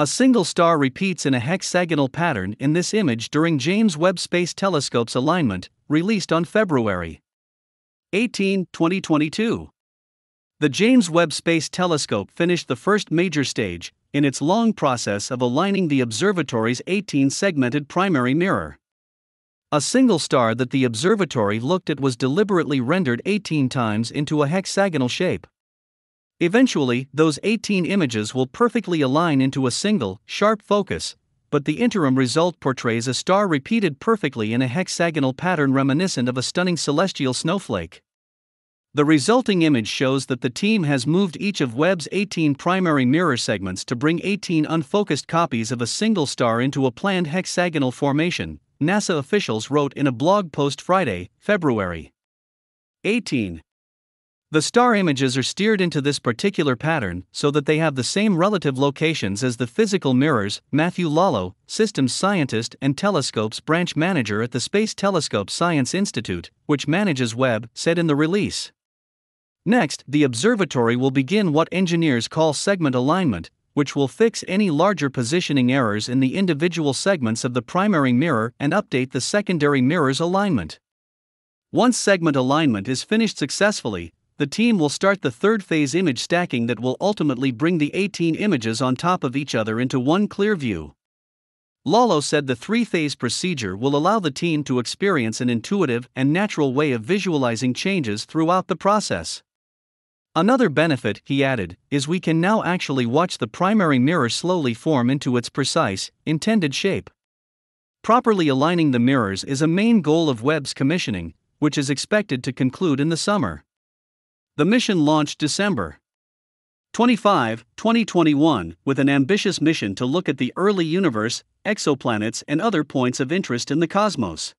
A single star repeats in a hexagonal pattern in this image during James Webb Space Telescope's alignment, released on February 18, 2022. The James Webb Space Telescope finished the first major stage in its long process of aligning the observatory's 18 segmented primary mirror. A single star that the observatory looked at was deliberately rendered 18 times into a hexagonal shape. Eventually, those 18 images will perfectly align into a single, sharp focus, but the interim result portrays a star repeated perfectly in a hexagonal pattern reminiscent of a stunning celestial snowflake. The resulting image shows that the team has moved each of Webb's 18 primary mirror segments to bring 18 unfocused copies of a single star into a planned hexagonal formation, NASA officials wrote in a blog post Friday, February 18. The star images are steered into this particular pattern so that they have the same relative locations as the physical mirrors, Matthew Lallo, systems scientist and telescopes branch manager at the Space Telescope Science Institute, which manages Webb, said in the release. Next, the observatory will begin what engineers call segment alignment, which will fix any larger positioning errors in the individual segments of the primary mirror and update the secondary mirror's alignment. Once segment alignment is finished successfully, the team will start the third phase image stacking that will ultimately bring the 18 images on top of each other into one clear view. Lallo said the three phase procedure will allow the team to experience an intuitive and natural way of visualizing changes throughout the process. Another benefit, he added, is we can now actually watch the primary mirror slowly form into its precise, intended shape. Properly aligning the mirrors is a main goal of Webb's commissioning, which is expected to conclude in the summer. The mission launched December 25, 2021, with an ambitious mission to look at the early universe, exoplanets, and other points of interest in the cosmos.